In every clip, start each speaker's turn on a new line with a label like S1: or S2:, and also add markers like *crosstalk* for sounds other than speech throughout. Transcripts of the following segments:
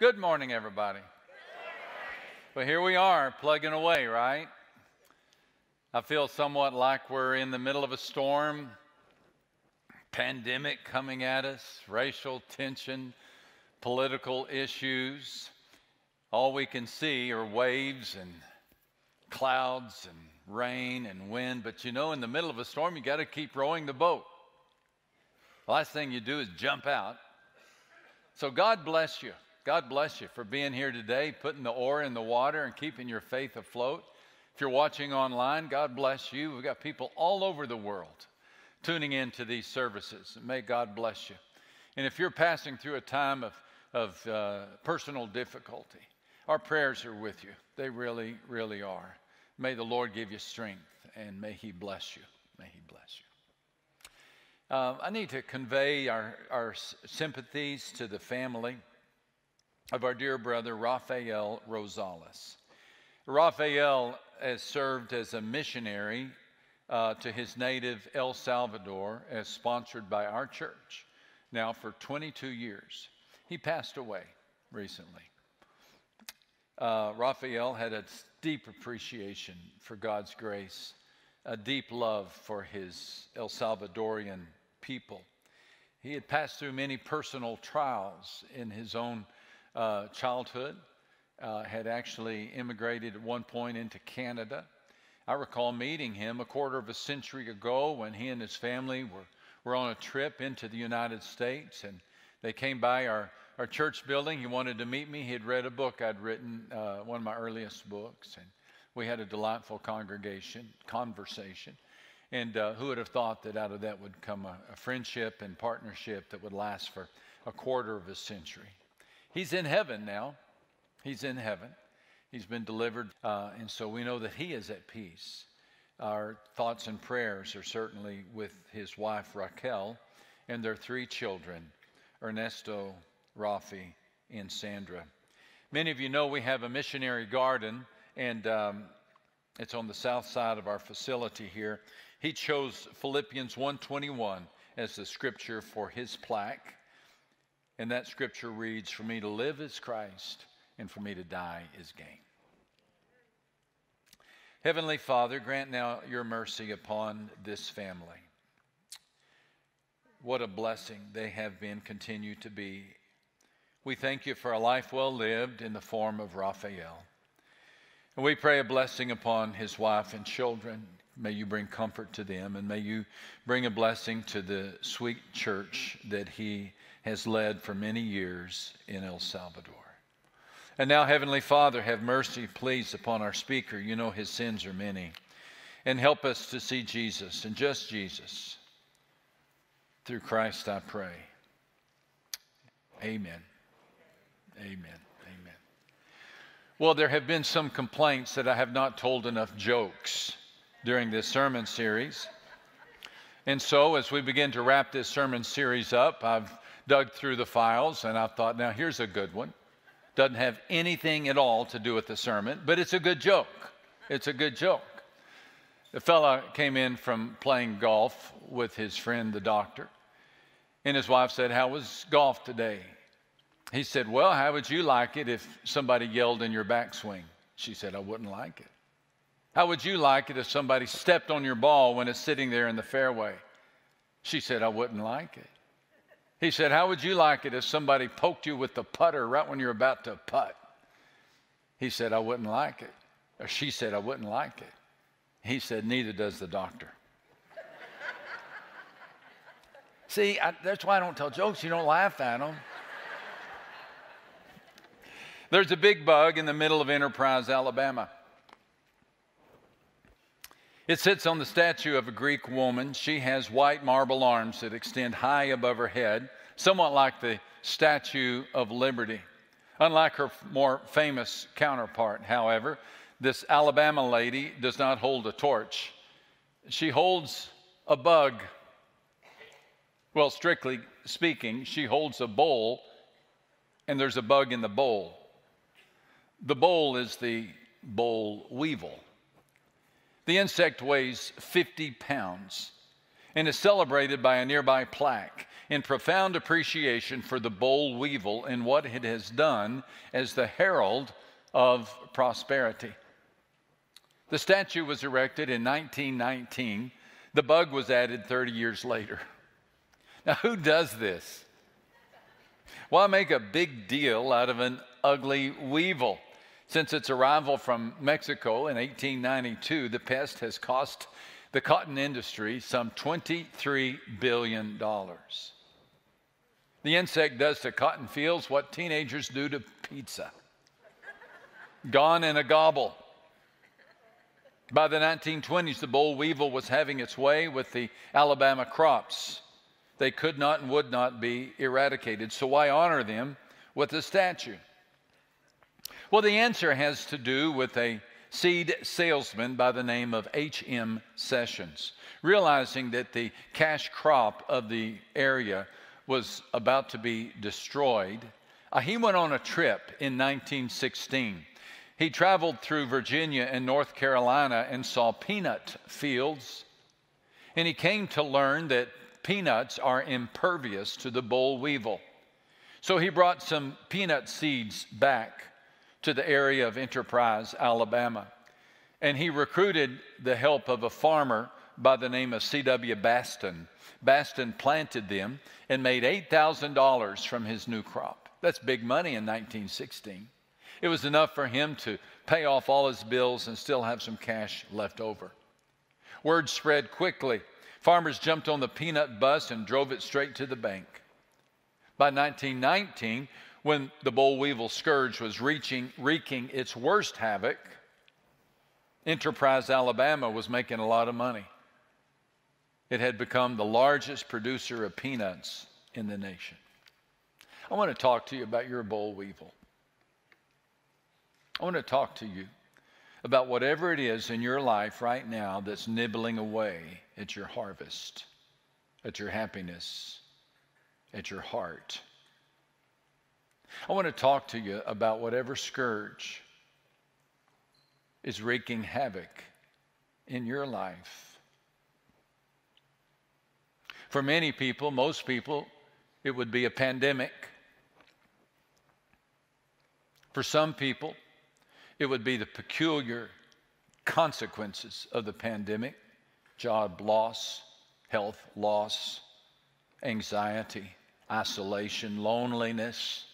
S1: Good morning, everybody. Well, here we are, plugging away, right? I feel somewhat like we're in the middle of a storm, pandemic coming at us, racial tension, political issues. All we can see are waves and clouds and rain and wind. But you know, in the middle of a storm, you got to keep rowing the boat. The last thing you do is jump out. So, God bless you. God bless you for being here today, putting the oar in the water and keeping your faith afloat. If you're watching online, God bless you. We've got people all over the world tuning in to these services. May God bless you. And if you're passing through a time of, of uh, personal difficulty, our prayers are with you. They really, really are. May the Lord give you strength and may He bless you. May He bless you. Uh, I need to convey our, our sympathies to the family of our dear brother Rafael Rosales. Rafael has served as a missionary uh, to his native El Salvador as sponsored by our church now for 22 years. He passed away recently. Uh, Rafael had a deep appreciation for God's grace, a deep love for his El Salvadorian people. He had passed through many personal trials in his own uh, childhood, uh, had actually immigrated at one point into Canada. I recall meeting him a quarter of a century ago when he and his family were, were on a trip into the United States and they came by our, our church building. He wanted to meet me. He had read a book I'd written, uh, one of my earliest books, and we had a delightful congregation, conversation. And uh, who would have thought that out of that would come a, a friendship and partnership that would last for a quarter of a century? He's in heaven now. He's in heaven. He's been delivered. Uh, and so we know that he is at peace. Our thoughts and prayers are certainly with his wife Raquel and their three children Ernesto, Rafi, and Sandra. Many of you know we have a missionary garden, and um, it's on the south side of our facility here. He chose Philippians 1:21 as the scripture for his plaque. And that scripture reads, For me to live is Christ, and for me to die is gain. Heavenly Father, grant now your mercy upon this family. What a blessing they have been, continue to be. We thank you for a life well lived in the form of Rafael. And we pray a blessing upon his wife and children. May you bring comfort to them, and may you bring a blessing to the sweet church that he has led for many years in El Salvador. And now, Heavenly Father, have mercy, please, upon our speaker. You know his sins are many. And help us to see Jesus and just Jesus. Through Christ I pray. Amen. Amen. Amen. Well, there have been some complaints that I have not told enough jokes during this sermon series. And so, as we begin to wrap this sermon series up, I've dug through the files and I thought, now here's a good one. Doesn't have anything at all to do with the sermon, but it's a good joke. It's a good joke. The fella came in from playing golf with his friend, the doctor, and his wife said, How was golf today? He said, Well, how would you like it if somebody yelled in your backswing? She said, I wouldn't like it. How would you like it if somebody stepped on your ball when it's sitting there in the fairway? She said, I wouldn't like it. He said, How would you like it if somebody poked you with the putter right when you're about to putt? He said, I wouldn't like it. Or she said, I wouldn't like it. He said, Neither does the doctor. *laughs* See, I, that's why I don't tell jokes. You don't laugh at them. There's a big bug in the middle of Enterprise, Alabama. It sits on the statue of a Greek woman. She has white marble arms that extend high above her head, somewhat like the Statue of Liberty. Unlike her more famous counterpart, however, this Alabama lady does not hold a torch. She holds a bug. Well, strictly speaking, she holds a bowl, and there's a bug in the bowl. The bowl is the boll weevil. The insect weighs 50 pounds, and is celebrated by a nearby plaque in profound appreciation for the boll weevil and what it has done as the herald of prosperity. The statue was erected in 1919. The bug was added 30 years later. Now, who does this? Why make a big deal out of an ugly weevil? Since its arrival from Mexico in 1892, the pest has cost the cotton industry some $23 billion. The insect does to cotton fields what teenagers do to pizza gone in a gobble. By the 1920s, the boll weevil was having its way with the Alabama crops. They could not and would not be eradicated. So, why honor them with a statue? Well, the answer has to do with a seed salesman by the name of H.M. Sessions. Realizing that the cash crop of the area was about to be destroyed, uh, he went on a trip in 1916. He traveled through Virginia and North Carolina and saw peanut fields. And he came to learn that peanuts are impervious to the boll weevil. So he brought some peanut seeds back to the area of Enterprise, Alabama. And he recruited the help of a farmer by the name of C.W. Baston. Baston planted them and made $8,000 from his new crop. That's big money in 1916. It was enough for him to pay off all his bills and still have some cash left over. Word spread quickly. Farmers jumped on the peanut bus and drove it straight to the bank. By 1919, when the boll weevil scourge was reaching, wreaking its worst havoc, Enterprise, Alabama was making a lot of money. It had become the largest producer of peanuts in the nation. I want to talk to you about your boll weevil. I want to talk to you about whatever it is in your life right now that's nibbling away at your harvest, at your happiness, at your heart. I want to talk to you about whatever scourge is wreaking havoc in your life. For many people, most people, it would be a pandemic. For some people, it would be the peculiar consequences of the pandemic job loss, health loss, anxiety, isolation, loneliness.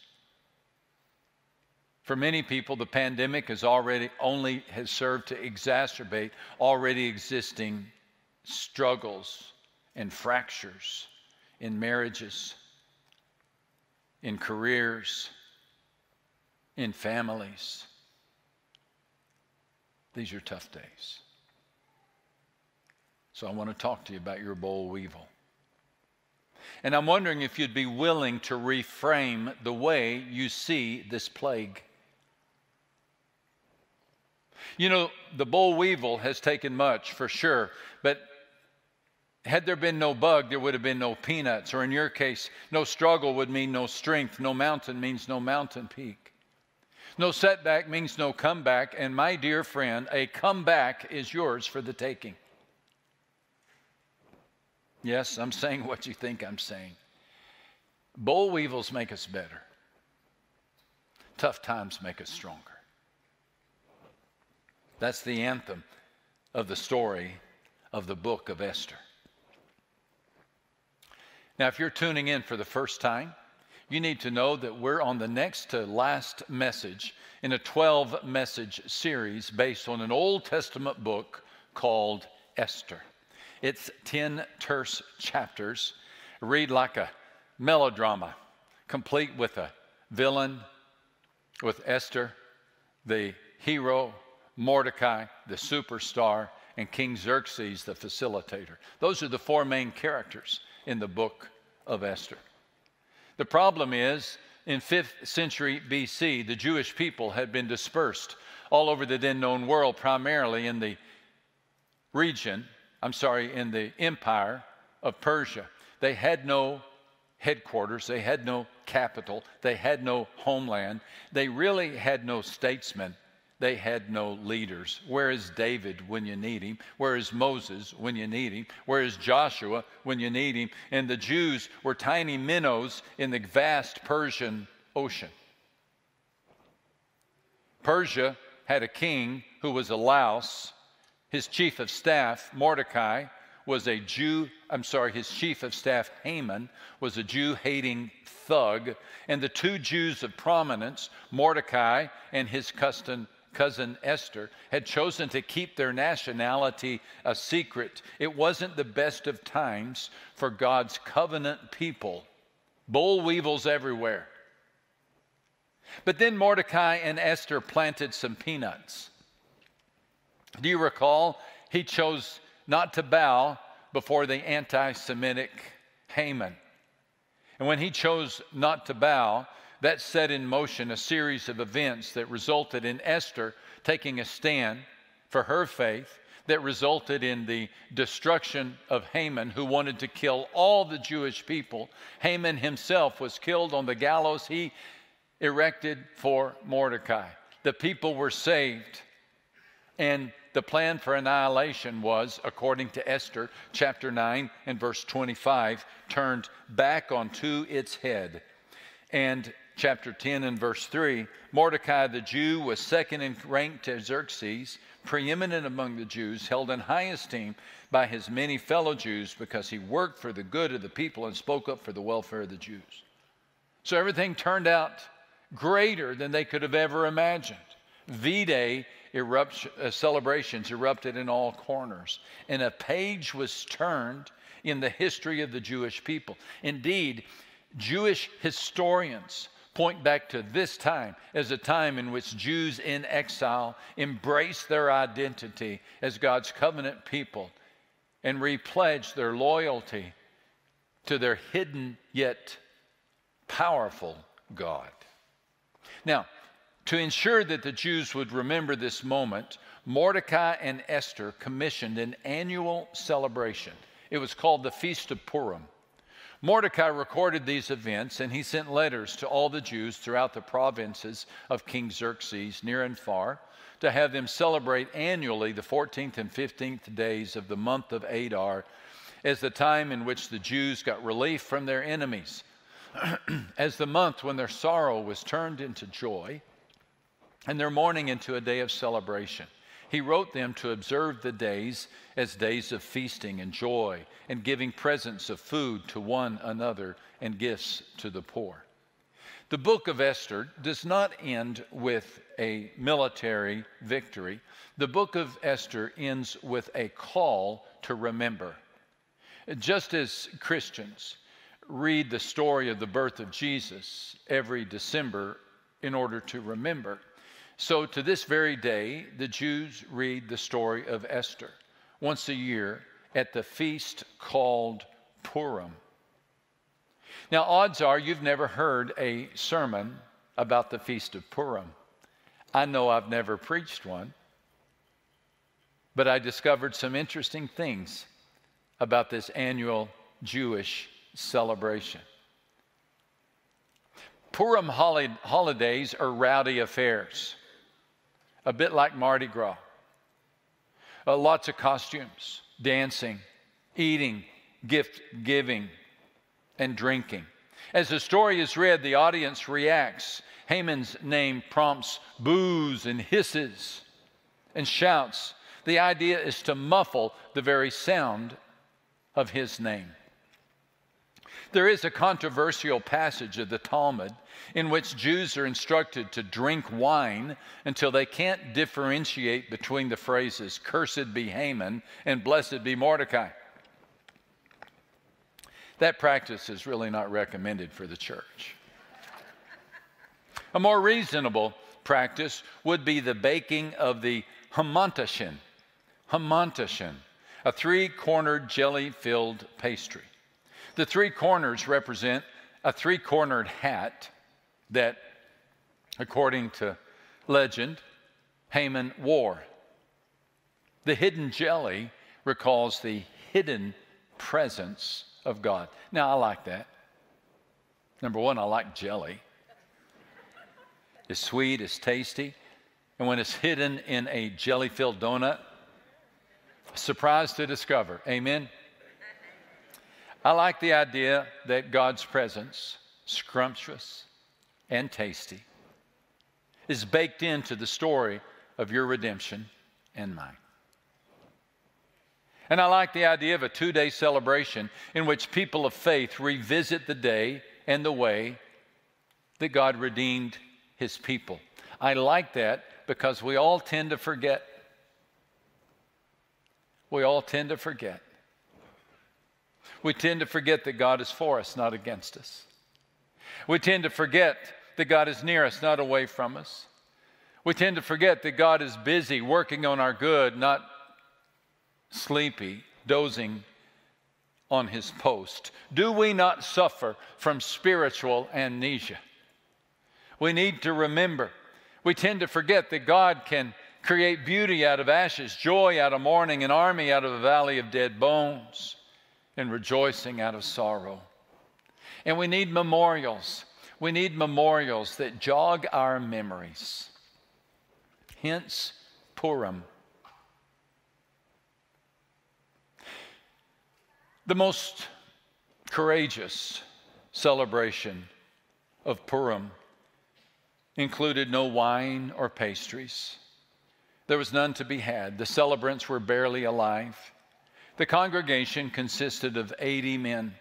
S1: For many people, the pandemic has already only has served to exacerbate already existing struggles and fractures in marriages, in careers, in families. These are tough days. So I want to talk to you about your boll weevil. And I'm wondering if you'd be willing to reframe the way you see this plague. You know, the boll weevil has taken much for sure, but had there been no bug, there would have been no peanuts, or in your case, no struggle would mean no strength, no mountain means no mountain peak. No setback means no comeback, and my dear friend, a comeback is yours for the taking. Yes, I'm saying what you think I'm saying. Boll weevils make us better, tough times make us stronger. That's the anthem of the story of the book of Esther. Now, if you're tuning in for the first time, you need to know that we're on the next to last message in a 12 message series based on an Old Testament book called Esther. It's 10 terse chapters, read like a melodrama, complete with a villain, with Esther, the hero, Mordecai, the superstar, and King Xerxes, the facilitator. Those are the four main characters in the book of Esther. The problem is, in 5th century BC, the Jewish people had been dispersed all over the then known world, primarily in the region, I'm sorry, in the empire of Persia. They had no headquarters, they had no capital, they had no homeland, they really had no statesmen, they had no leaders. Where is David when you need him? Where is Moses when you need him? Where is Joshua when you need him? And the Jews were tiny minnows in the vast Persian ocean. Persia had a king who was a louse. His chief of staff, Mordecai, was a Jew, I'm sorry, his chief of staff, Haman, was a Jew hating thug. And the two Jews of prominence, Mordecai and his cousin, cousin Esther, had chosen to keep their nationality a secret. It wasn't the best of times for God's covenant people. Boll weevils everywhere. But then Mordecai and Esther planted some peanuts. Do you recall? He chose not to bow before the anti Semitic Haman. And when he chose not to bow, that set in motion a series of events that resulted in Esther taking a stand for her faith, that resulted in the destruction of Haman, who wanted to kill all the Jewish people. Haman himself was killed on the gallows he erected for Mordecai. The people were saved. And the plan for annihilation was, according to Esther chapter 9 and verse 25, turned back onto its head. And chapter 10 and verse 3 Mordecai the Jew was second in rank to Xerxes, preeminent among the Jews, held in high esteem by his many fellow Jews because he worked for the good of the people and spoke up for the welfare of the Jews. So everything turned out greater than they could have ever imagined. V Day uh, celebrations erupted in all corners, and a page was turned in the history of the Jewish people. Indeed, Jewish historians point back to this time as a time in which Jews in exile embraced their identity as God's covenant people and repledged their loyalty to their hidden yet powerful God. Now, to ensure that the Jews would remember this moment, Mordecai and Esther commissioned an annual celebration. It was called the Feast of Purim. Mordecai recorded these events and he sent letters to all the Jews throughout the provinces of King Xerxes, near and far, to have them celebrate annually the 14th and 15th days of the month of Adar as the time in which the Jews got relief from their enemies, *clears throat* as the month when their sorrow was turned into joy and their mourning into a day of celebration. He wrote them to observe the days as days of feasting and joy and giving presents of food to one another and gifts to the poor. The book of Esther does not end with a military victory. The book of Esther ends with a call to remember. Just as Christians read the story of the birth of Jesus every December in order to remember, so, to this very day, the Jews read the story of Esther once a year at the feast called Purim. Now, odds are you've never heard a sermon about the Feast of Purim. I know I've never preached one, but I discovered some interesting things about this annual Jewish celebration. Purim holidays are rowdy affairs a bit like Mardi Gras. Uh, lots of costumes, dancing, eating, gift giving, and drinking. As the story is read, the audience reacts. Haman's name prompts boos and hisses and shouts. The idea is to muffle the very sound of his name. There is a controversial passage of the Talmud in which Jews are instructed to drink wine until they can't differentiate between the phrases, Cursed be Haman and Blessed be Mordecai. That practice is really not recommended for the church. A more reasonable practice would be the baking of the hamantashen, hamantashen, a three cornered jelly filled pastry. The three corners represent a three cornered hat that, according to legend, Haman wore. The hidden jelly recalls the hidden presence of God. Now, I like that. Number one, I like jelly. It's sweet, it's tasty. And when it's hidden in a jelly filled donut, surprised to discover. Amen? I like the idea that God's presence, scrumptious and tasty, is baked into the story of your redemption and mine. And I like the idea of a two day celebration in which people of faith revisit the day and the way that God redeemed his people. I like that because we all tend to forget. We all tend to forget. We tend to forget that God is for us, not against us. We tend to forget that God is near us, not away from us. We tend to forget that God is busy working on our good, not sleepy, dozing on his post. Do we not suffer from spiritual amnesia? We need to remember. We tend to forget that God can create beauty out of ashes, joy out of mourning, an army out of a valley of dead bones, and rejoicing out of sorrow. And we need memorials. We need memorials that jog our memories. Hence, Purim. The most courageous celebration of Purim included no wine or pastries. There was none to be had. The celebrants were barely alive. The congregation consisted of 80 men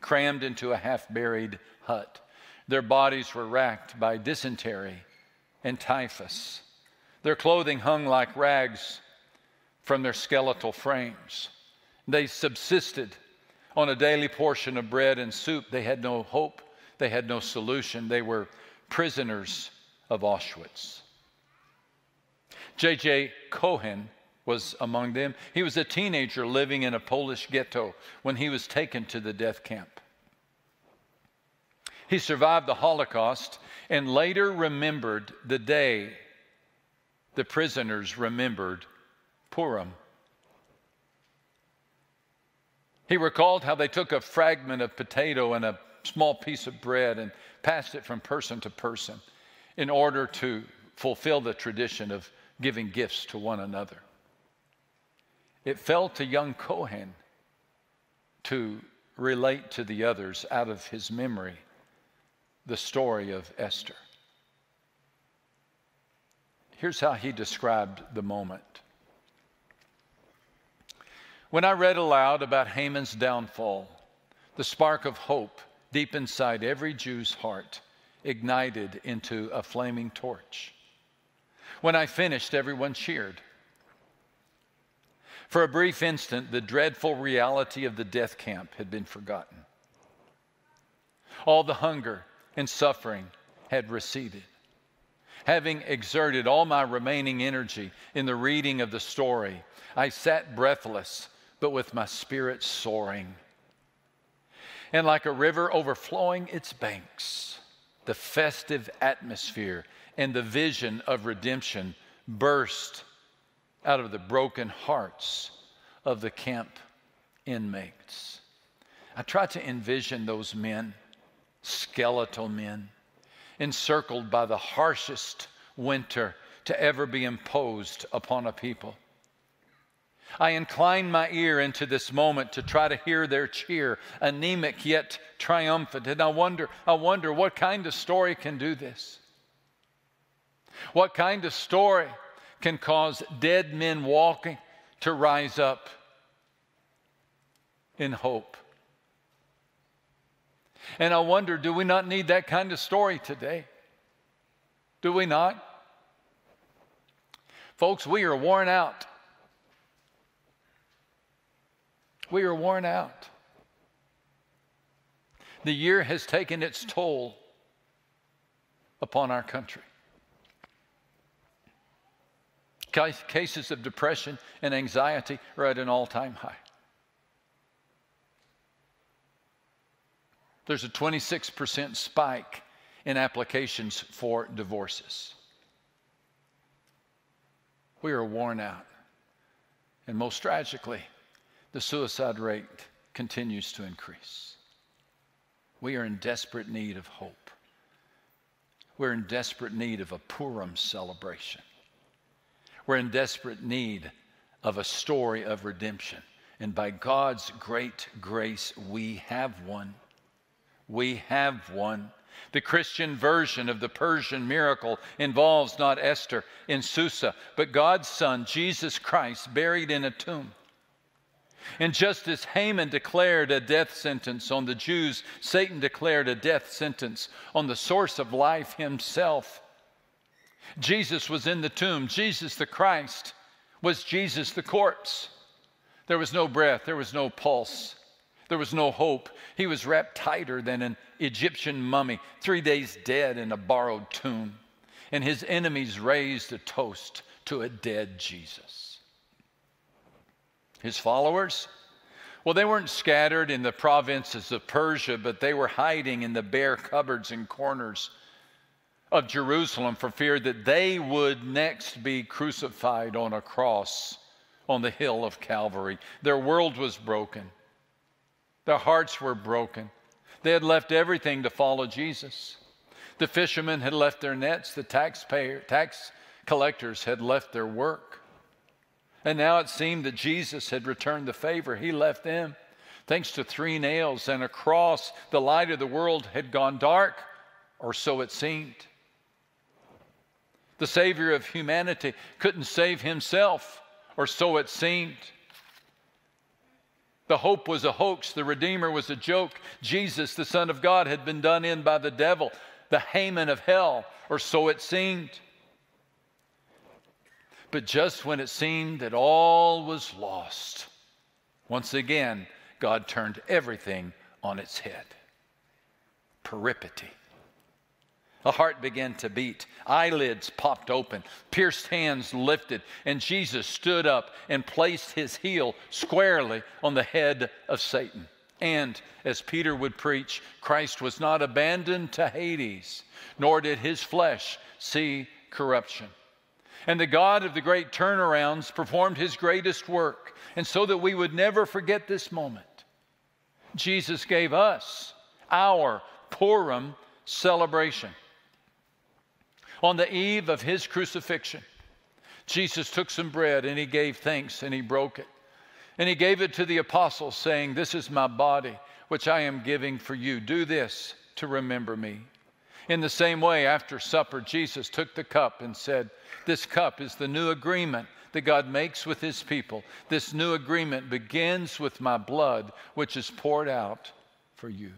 S1: crammed into a half buried hut. Their bodies were racked by dysentery and typhus. Their clothing hung like rags from their skeletal frames. They subsisted on a daily portion of bread and soup. They had no hope, they had no solution. They were prisoners of Auschwitz. J.J. Cohen was among them. He was a teenager living in a Polish ghetto when he was taken to the death camp. He survived the Holocaust and later remembered the day the prisoners remembered Purim. He recalled how they took a fragment of potato and a small piece of bread and passed it from person to person in order to fulfill the tradition of giving gifts to one another. It fell to young Cohen to relate to the others out of his memory the story of Esther. Here's how he described the moment. When I read aloud about Haman's downfall, the spark of hope deep inside every Jew's heart ignited into a flaming torch. When I finished, everyone cheered. For a brief instant, the dreadful reality of the death camp had been forgotten. All the hunger and suffering had receded having exerted all my remaining energy in the reading of the story, I sat breathless, but with my spirit soaring. And like a river overflowing its banks, the festive atmosphere and the vision of redemption burst out of the broken hearts of the camp inmates. I try to envision those men, skeletal men encircled by the harshest winter to ever be imposed upon a people. I incline my ear into this moment to try to hear their cheer, anemic yet triumphant. And I wonder, I wonder what kind of story can do this? What kind of story can cause dead men walking to rise up in hope? And I wonder do we not need that kind of story today? Do we not? Folks, we are worn out. We are worn out. The year has taken its toll upon our country. Cases of depression and anxiety are at an all time high. there's a 26% spike in applications for divorces. We are worn out. And most tragically, the suicide rate continues to increase. We are in desperate need of hope. We're in desperate need of a Purim celebration. We're in desperate need of a story of redemption. And by God's great grace, we have one. We have one. The Christian version of the Persian miracle involves not Esther in Susa, but God's Son, Jesus Christ, buried in a tomb. And just as Haman declared a death sentence on the Jews, Satan declared a death sentence on the source of life himself. Jesus was in the tomb. Jesus the Christ was Jesus the corpse. There was no breath, there was no pulse, there was no hope. He was wrapped tighter than an Egyptian mummy, three days dead in a borrowed tomb. And his enemies raised a toast to a dead Jesus. His followers, well, they weren't scattered in the provinces of Persia, but they were hiding in the bare cupboards and corners of Jerusalem for fear that they would next be crucified on a cross on the hill of Calvary. Their world was broken, their hearts were broken. They had left everything to follow Jesus. The fishermen had left their nets, the taxpayer, tax collectors had left their work. And now it seemed that Jesus had returned the favor. He left them. Thanks to three nails and a cross, the light of the world had gone dark, or so it seemed. The Savior of humanity couldn't save himself, or so it seemed. The hope was a hoax. The Redeemer was a joke. Jesus, the Son of God, had been done in by the devil, the Haman of hell, or so it seemed. But just when it seemed that all was lost, once again, God turned everything on its head. Peripety. A heart began to beat. Eyelids popped open. Pierced hands lifted. And Jesus stood up and placed his heel squarely on the head of Satan. And as Peter would preach, Christ was not abandoned to Hades, nor did his flesh see corruption. And the God of the great turnarounds performed his greatest work. And so that we would never forget this moment, Jesus gave us our Purim celebration. On the eve of his crucifixion, Jesus took some bread and he gave thanks and he broke it. And he gave it to the apostles, saying, This is my body, which I am giving for you. Do this to remember me. In the same way, after supper, Jesus took the cup and said, This cup is the new agreement that God makes with his people. This new agreement begins with my blood, which is poured out for you.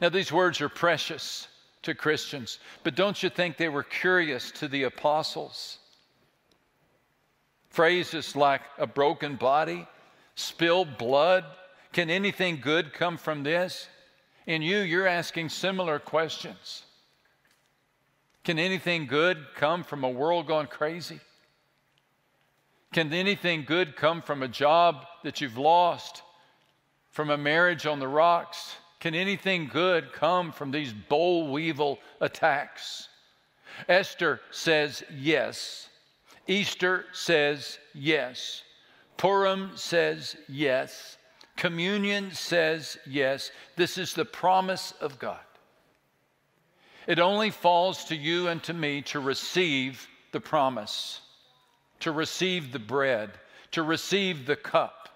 S1: Now, these words are precious to Christians. But don't you think they were curious to the apostles? Phrases like a broken body, spilled blood, can anything good come from this? In you, you're asking similar questions. Can anything good come from a world gone crazy? Can anything good come from a job that you've lost? From a marriage on the rocks? Can anything good come from these boll weevil attacks? Esther says yes. Easter says yes. Purim says yes. Communion says yes. This is the promise of God. It only falls to you and to me to receive the promise, to receive the bread, to receive the cup,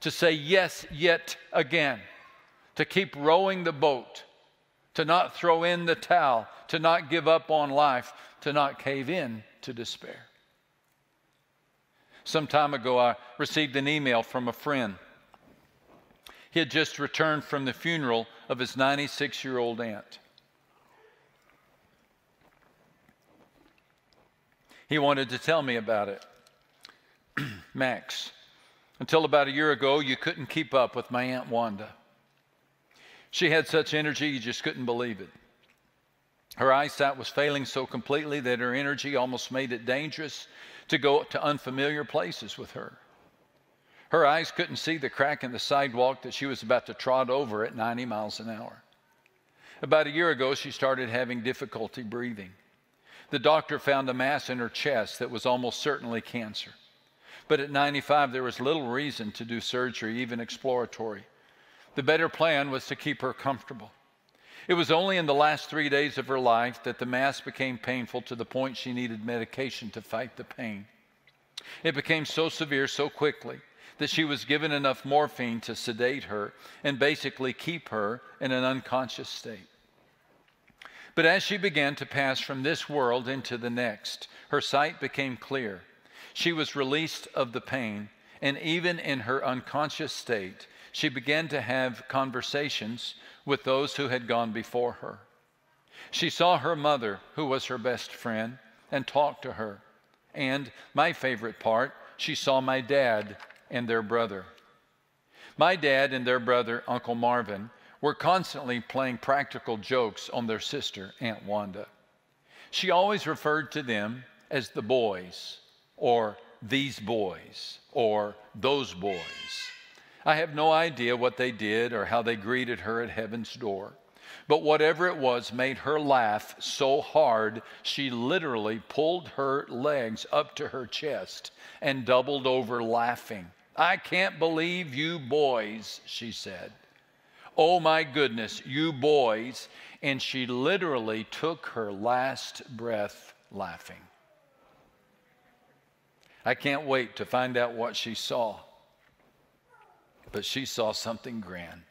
S1: to say yes yet again to keep rowing the boat, to not throw in the towel, to not give up on life, to not cave in to despair. Some time ago, I received an email from a friend. He had just returned from the funeral of his 96 year old aunt. He wanted to tell me about it. *clears throat* Max, until about a year ago, you couldn't keep up with my Aunt Wanda. She had such energy, you just couldn't believe it. Her eyesight was failing so completely that her energy almost made it dangerous to go to unfamiliar places with her. Her eyes couldn't see the crack in the sidewalk that she was about to trot over at 90 miles an hour. About a year ago, she started having difficulty breathing. The doctor found a mass in her chest that was almost certainly cancer. But at 95, there was little reason to do surgery, even exploratory. The better plan was to keep her comfortable. It was only in the last three days of her life that the mass became painful to the point she needed medication to fight the pain. It became so severe so quickly that she was given enough morphine to sedate her and basically keep her in an unconscious state. But as she began to pass from this world into the next, her sight became clear. She was released of the pain, and even in her unconscious state, she began to have conversations with those who had gone before her. She saw her mother, who was her best friend, and talked to her. And my favorite part, she saw my dad and their brother. My dad and their brother, Uncle Marvin, were constantly playing practical jokes on their sister, Aunt Wanda. She always referred to them as the boys, or these boys, or those boys. I have no idea what they did or how they greeted her at heaven's door. But whatever it was made her laugh so hard, she literally pulled her legs up to her chest and doubled over laughing. I can't believe you boys, she said. Oh my goodness, you boys. And she literally took her last breath laughing. I can't wait to find out what she saw. But she saw something grand.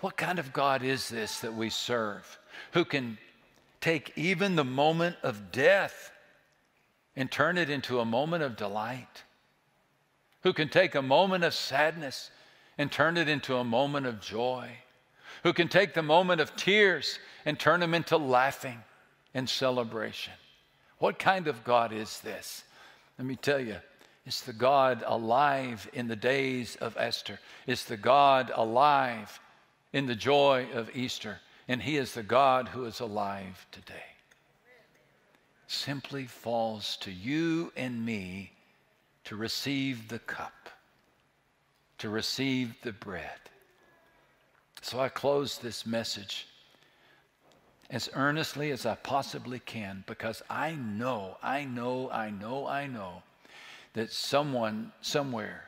S1: What kind of God is this that we serve who can take even the moment of death and turn it into a moment of delight? Who can take a moment of sadness and turn it into a moment of joy? Who can take the moment of tears and turn them into laughing and celebration? What kind of God is this? Let me tell you, it's the God alive in the days of Esther. It's the God alive in the joy of Easter. And He is the God who is alive today. Simply falls to you and me to receive the cup, to receive the bread. So I close this message as earnestly as I possibly can because I know, I know, I know, I know that someone somewhere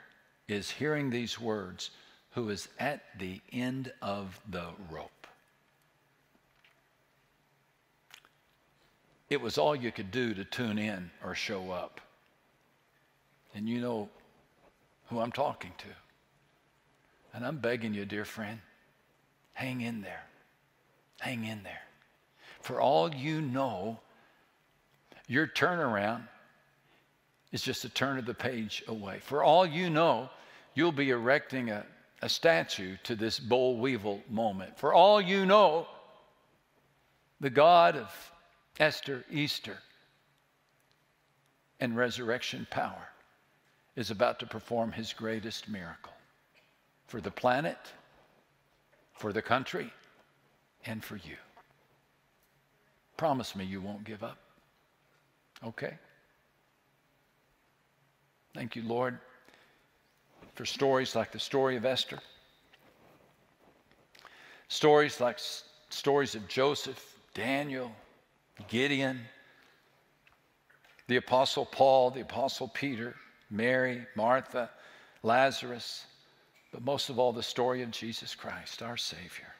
S1: is hearing these words who is at the end of the rope. It was all you could do to tune in or show up. And you know who I'm talking to. And I'm begging you, dear friend, hang in there. Hang in there. For all you know, your turnaround is just a turn of the page away. For all you know, you'll be erecting a, a statue to this boll weevil moment. For all you know, the God of Esther, Easter, and resurrection power is about to perform his greatest miracle for the planet, for the country, and for you. Promise me you won't give up. Okay? Thank you, Lord, for stories like the story of Esther, stories like s- stories of Joseph, Daniel, Gideon, the Apostle Paul, the Apostle Peter, Mary, Martha, Lazarus, but most of all, the story of Jesus Christ, our Savior.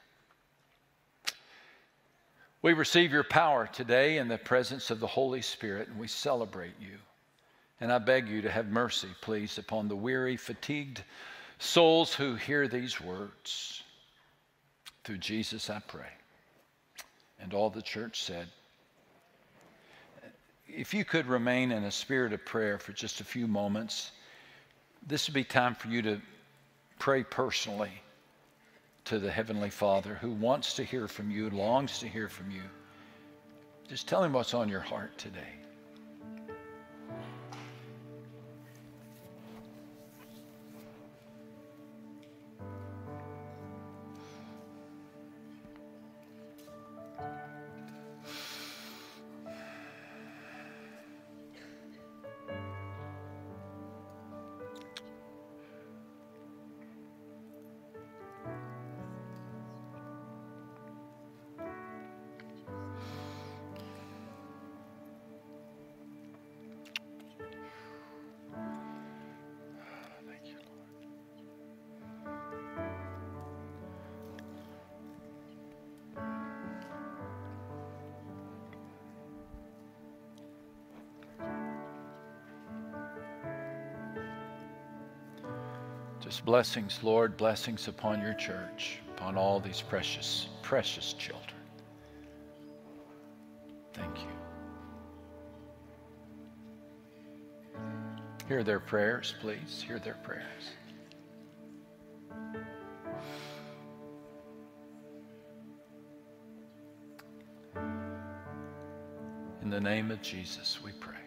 S1: We receive your power today in the presence of the Holy Spirit, and we celebrate you. And I beg you to have mercy, please, upon the weary, fatigued souls who hear these words. Through Jesus, I pray. And all the church said, if you could remain in a spirit of prayer for just a few moments, this would be time for you to pray personally to the Heavenly Father who wants to hear from you, longs to hear from you. Just tell him what's on your heart today. Blessings, Lord, blessings upon your church, upon all these precious, precious children. Thank you. Hear their prayers, please. Hear their prayers. In the name of Jesus, we pray.